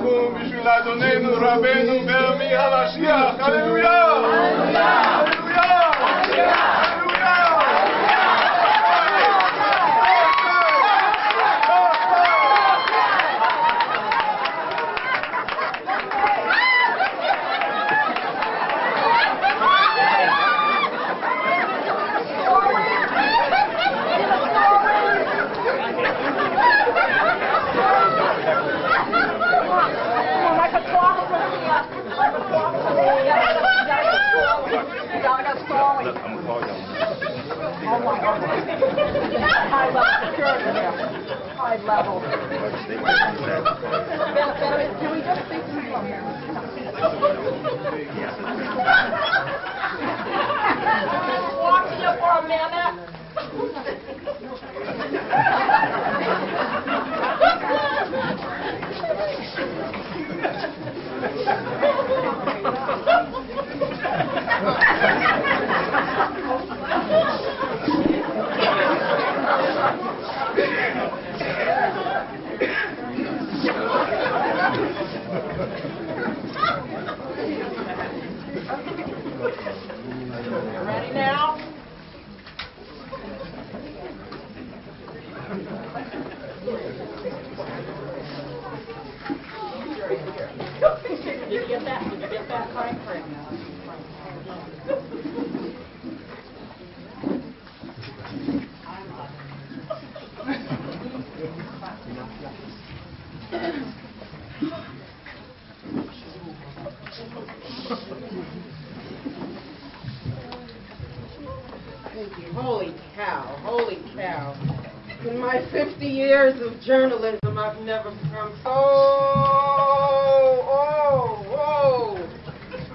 קמו בשביל אדוננו רבנו ורמי המשיח. הללויה! Level. Can we just you? Walk here for a minute. Ready now? Did you get that? Did you get that, Frank? Thank you. Holy cow, holy cow. In my 50 years of journalism, I've never become so, oh, oh.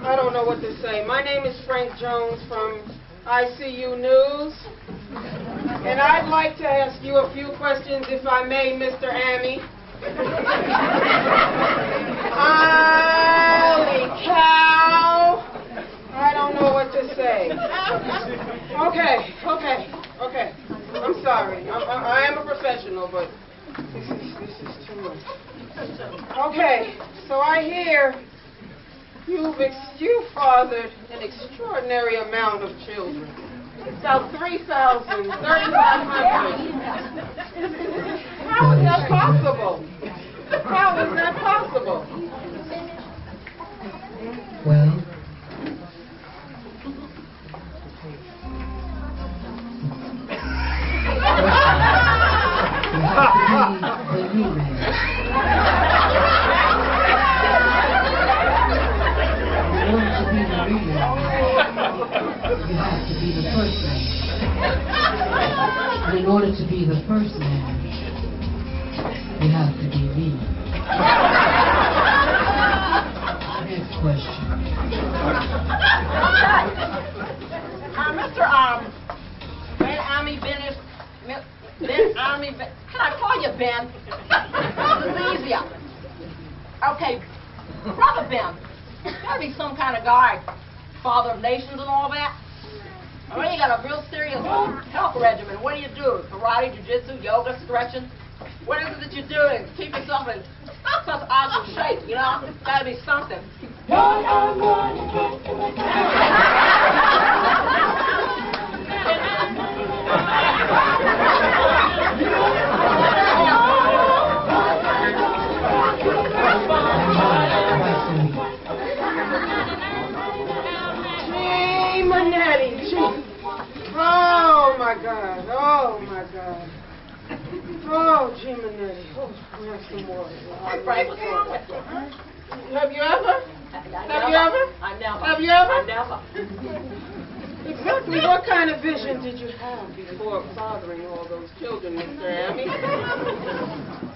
I don't what to say. My name is Frank Jones from ICU News. And I'd like to ask you a few questions, if I may, Mr. Ammi. Holy cow! I don't know what to say. Okay, okay, okay. I'm sorry. I'm, I, I am a professional, but this is, this is too much. Okay, so I hear you've ex- you fathered an extraordinary amount of children. About 3,000, 3,500. How is that possible? How is that possible? Well, you have to be the new man. In order to be the new man, you have to be the first man. And in order to be the first man, you have to be me. Next question. Uh, Mr. Um, Ben Ammi Ben Ammi, Ben, can I call you Ben? This is easier. Okay, Brother Ben, gotta be some kind of guy, father of nations and all that. I mean, you got a real serious health regimen. What do you do? Karate, jujitsu, yoga, stretching? What is it that you're doing? keep yourself in such awesome shape, you know? Gotta be something. Manetti, gee. Oh my God, oh my God. Oh, Manetti. Oh, we have some more. Hey, Frank, what's wrong with you? Have you ever? Have you ever? I never. Have you ever? I never. Exactly what kind of vision did you have before fathering all those children, Mr. Ammi?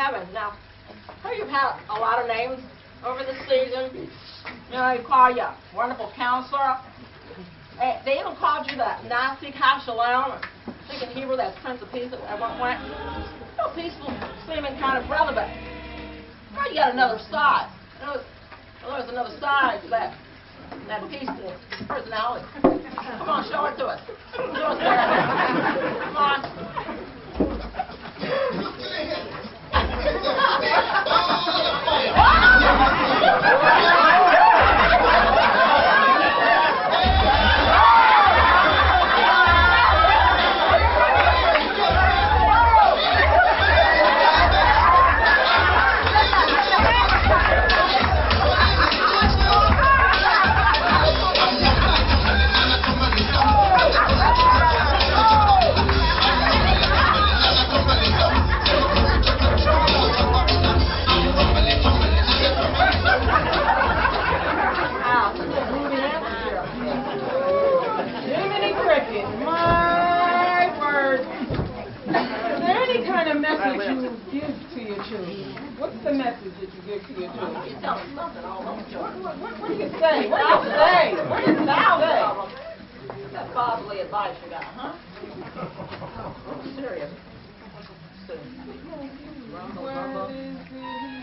Now, hey, you've had a lot of names over the season. You know, they call you wonderful counselor. Eh, They even called you the Nasi Hashalom. I think in Hebrew that's Prince of Peace at one point. Know, peaceful seeming kind of brother, but now you got another side. You know, there's another side to that that peaceful personality. Come on, show it to us. Us. Come on. Children? What's the message that you give to your children? You tell us something all over. What, what, what do you say? What do you say? What do you say? That's fatherly advice you got, huh? I'm serious. Is This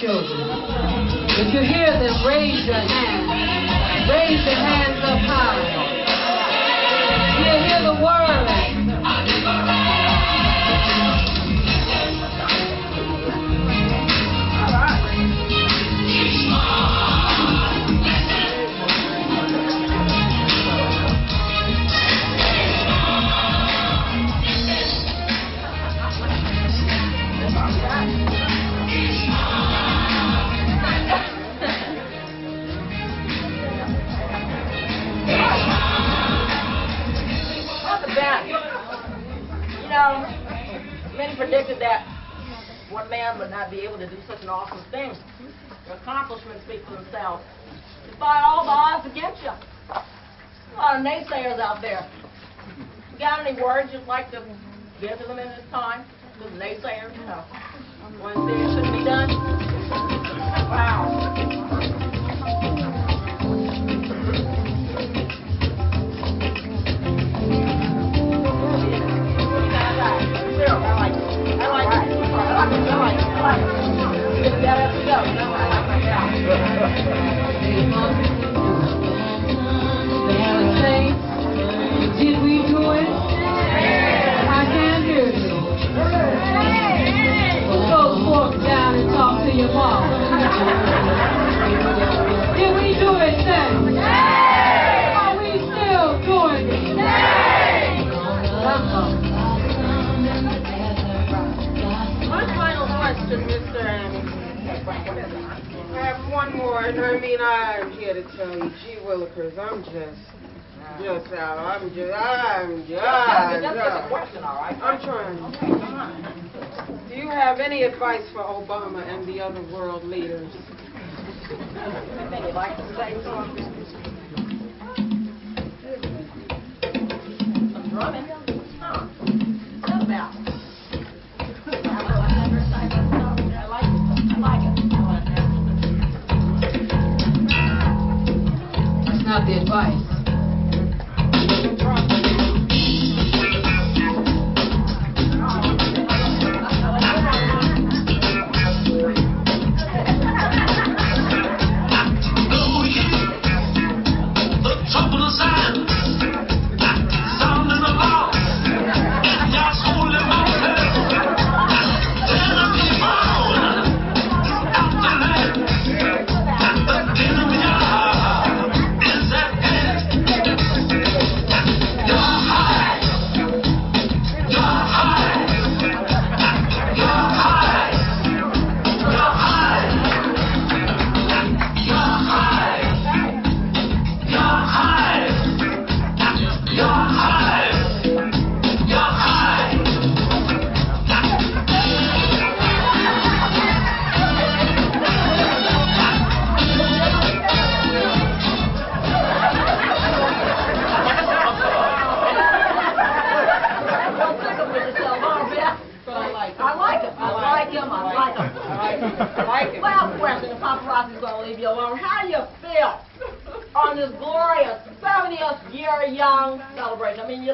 children? If you hear them, raise your hand. Raise your hands up high. You hear the words. Many predicted that one man would not be able to do such an awesome thing. Your accomplishments speak for themselves. Despite all the odds against you. A lot of naysayers out there. You got any words you'd like to give to them in this time? The naysayers, you know. When things shouldn't be done? Wow. I mean, I'm here to tell you, gee willikers, I'm just, just out. I'm just, I'm just, That's just a question, all right? I'm trying. Okay, come on. Do you have any advice for Obama and the other world leaders? You'd like to say to them? Some drumming?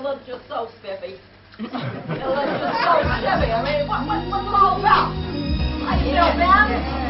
Celebration? I mean, you look just so spiffy. it look just so spiffy. I mean, what, what, what's it all about? You feel, Ben?